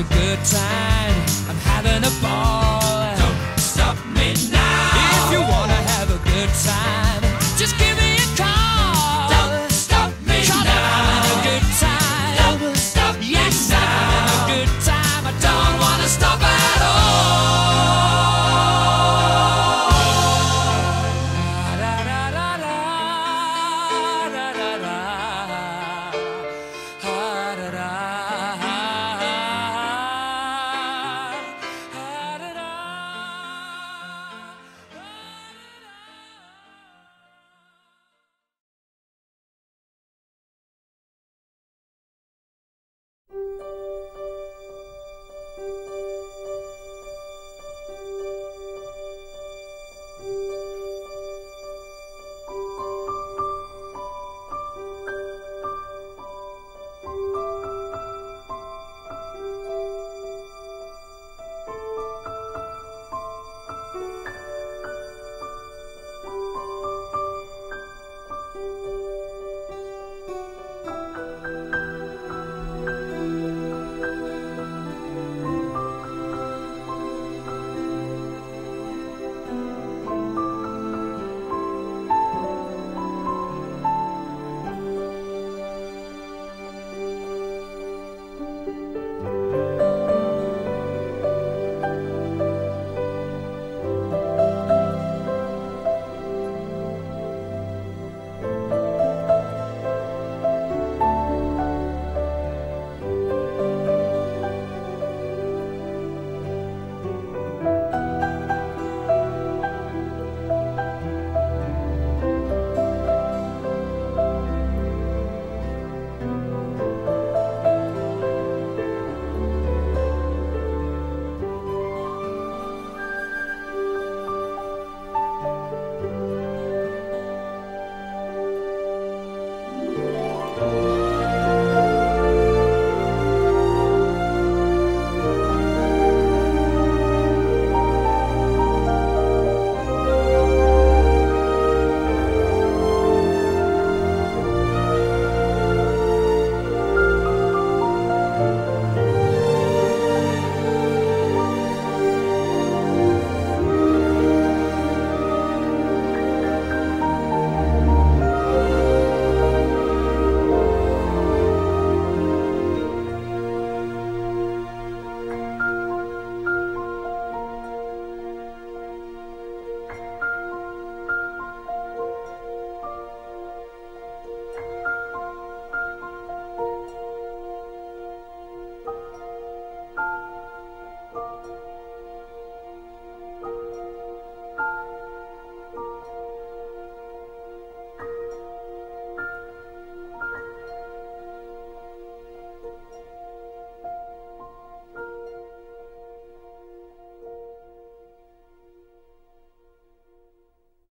a good time. I'm having a ball.